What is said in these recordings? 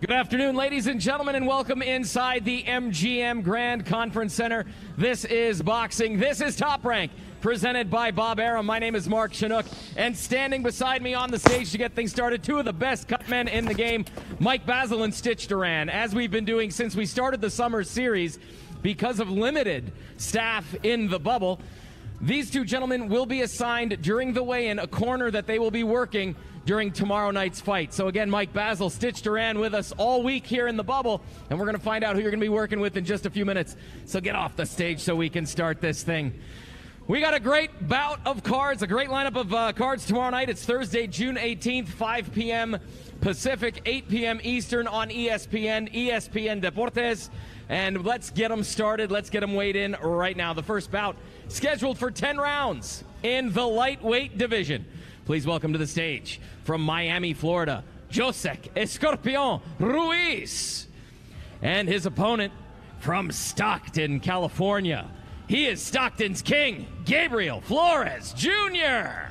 Good afternoon, ladies and gentlemen, and welcome inside the MGM Grand Conference Center. This is boxing. This is Top Rank, presented by Bob Arum. My name is Mark Chinook, and standing beside me on the stage to get things started, two of the best cut men in the game, Mike Bazzel and Stitch Duran. As we've been doing since we started the summer series, because of limited staff in the bubble, these two gentlemen will be assigned during the weigh-in a corner that they will be working during tomorrow night's fight. So again, Mike Bazzel, Stitch Duran with us all week here in the bubble, and we're going to find out who you're going to be working with in just a few minutes. So get off the stage so we can start this thing. We got a great bout of cards, a great lineup of uh, cards tomorrow night. It's Thursday, June 18th, 5 p.m. Pacific, 8 p.m. Eastern on ESPN, ESPN Deportes. And let's get them started. Let's get them weighed in right now. The first bout scheduled for 10 rounds in the lightweight division. Please welcome to the stage from Miami, Florida, Josec Escorpion Ruiz. And his opponent from Stockton, California. He is Stockton's king, Gabriel Flores Jr.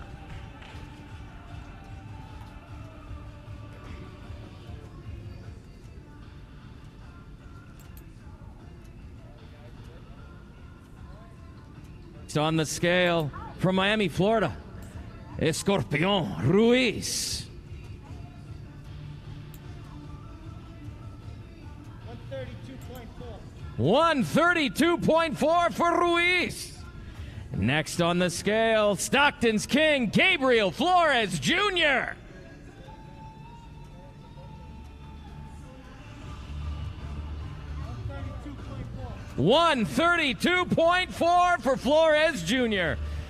On the scale from Miami, Florida, Escorpion Ruiz. 132.4 for Ruiz. Next on the scale, Stockton's King, Gabriel Flores Jr. 132.4 for Flores Jr.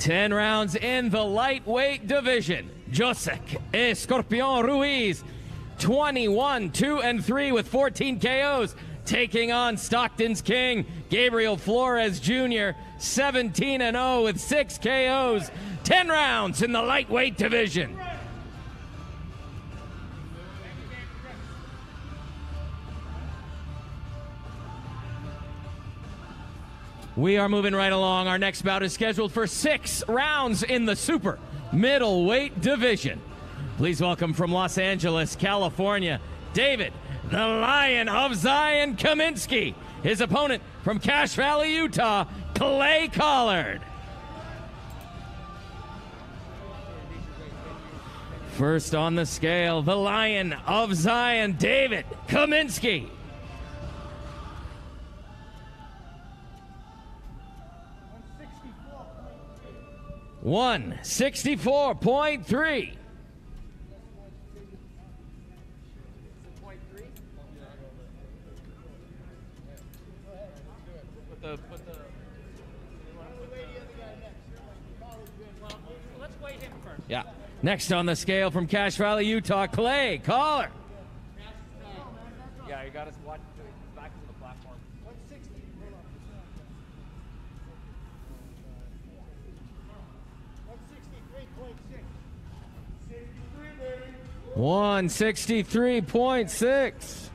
10 rounds in the lightweight division. Josec Escorpion Ruiz, 21 2 and 3 with 14 KOs, taking on Stockton's King, Gabriel Flores Jr., 17 and 0 with 6 KOs. 10 rounds in the lightweight division. We are moving right along. Our next bout is scheduled for six rounds in the super middleweight division. Please welcome from Los Angeles, California, David, the Lion of Zion Kaminsky. His opponent from Cache Valley, Utah, Clay Collard. First on the scale, the Lion of Zion, David Kaminsky. 164.3. Yeah. Next on the scale from Cache Valley, Utah, Clay Collard. Yeah, you got watch back to the platform. 163.6.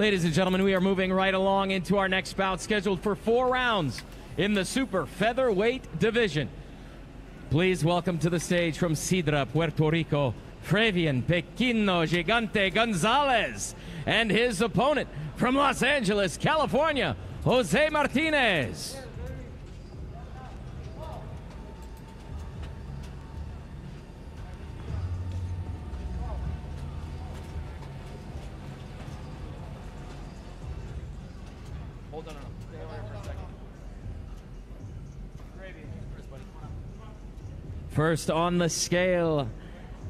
Ladies and gentlemen, we are moving right along into our next bout, scheduled for four rounds in the super featherweight division. Please welcome to the stage from Cidra, Puerto Rico, Fravian Pequino Gigante Gonzalez, and his opponent from Los Angeles, California, Jose Martinez. Hold on, no, no. Stay here for a second. First. First on the scale,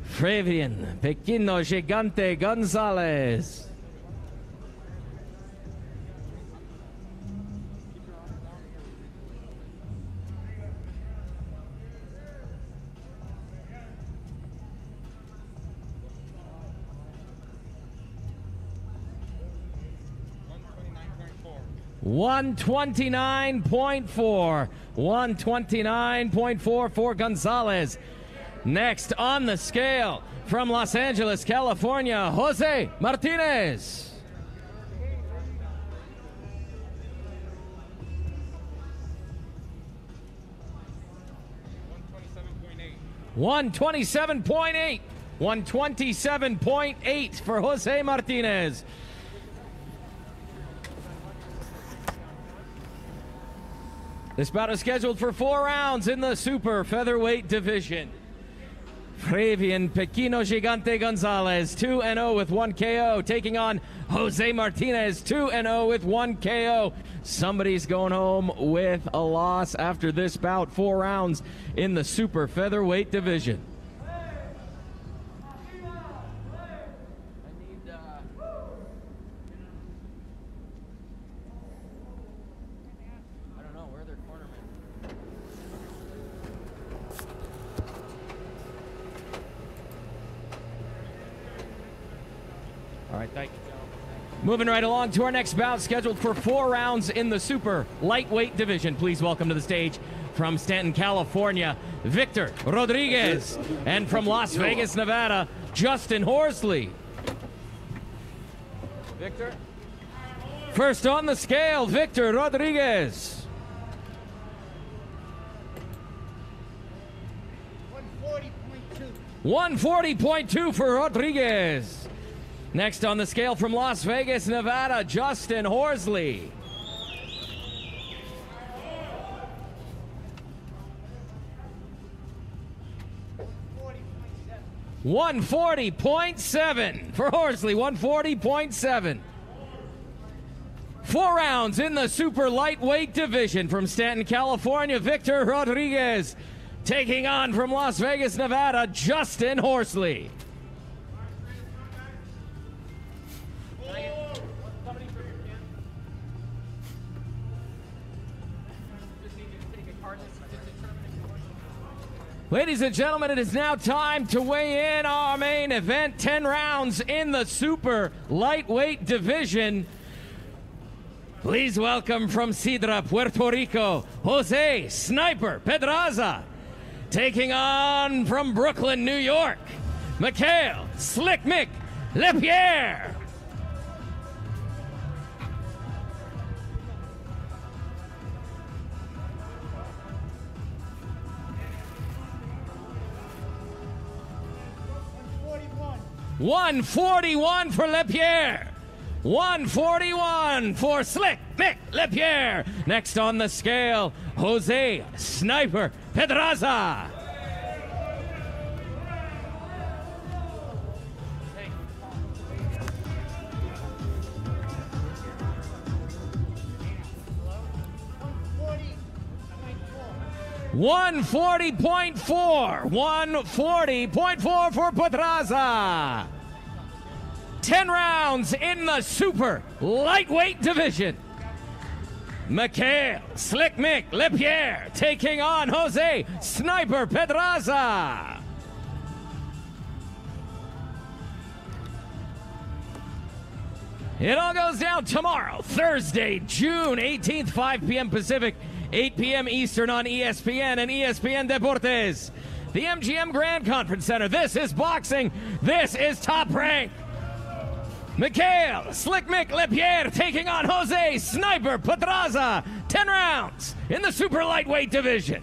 Fravian Pequino Gigante Gonzalez. 129.4. 129.4 for Gonzalez. Next on the scale from Los Angeles, California, Jose Martinez. One twenty-seven point eight. One twenty-seven point eight for Jose Martinez. This bout is scheduled for four rounds in the super featherweight division. Fravian Pequino Gigante Gonzalez, 2 0 with 1 KO, taking on Jose Martinez, 2 0 with 1 KO. Somebody's going home with a loss after this bout, four rounds in the super featherweight division. Right, thank you. Moving right along to our next bout, scheduled for four rounds in the super lightweight division. Please welcome to the stage from Stanton, California, Victor Rodriguez, and from Las Vegas, Nevada, Justin Horsley. Victor? First on the scale, Victor Rodriguez. 140.2 for Rodriguez. Next on the scale from Las Vegas, Nevada, Justin Horsley. One forty point seven for Horsley. One forty point seven. Four rounds in the super lightweight division from Stanton, California. Victor Rodriguez taking on from Las Vegas, Nevada, Justin Horsley. Ladies and gentlemen, it is now time to weigh in our main event 10 rounds in the super lightweight division. Please welcome from Cidra, Puerto Rico, Jose Sniper Pedraza. Taking on from Brooklyn, New York, Mikkel Slick Mick LesPierre. One forty-one for LesPierre. 141 for Slick Mick LesPierre. Next on the scale, Jose Sniper Pedraza. One forty point four, one forty point four for Pedraza. 10 rounds in the super lightweight division. Mikkel Slick Mick LesPierre taking on Jose Sniper Pedraza. It all goes down tomorrow, Thursday, June 18th, 5 p.m. Pacific, 8 p.m. Eastern on ESPN and ESPN Deportes. The MGM Grand Conference Center. This is boxing. This is top rank. Mikkel Slick Mick LesPierre taking on Jose Sniper Pedraza. 10 rounds in the super lightweight division.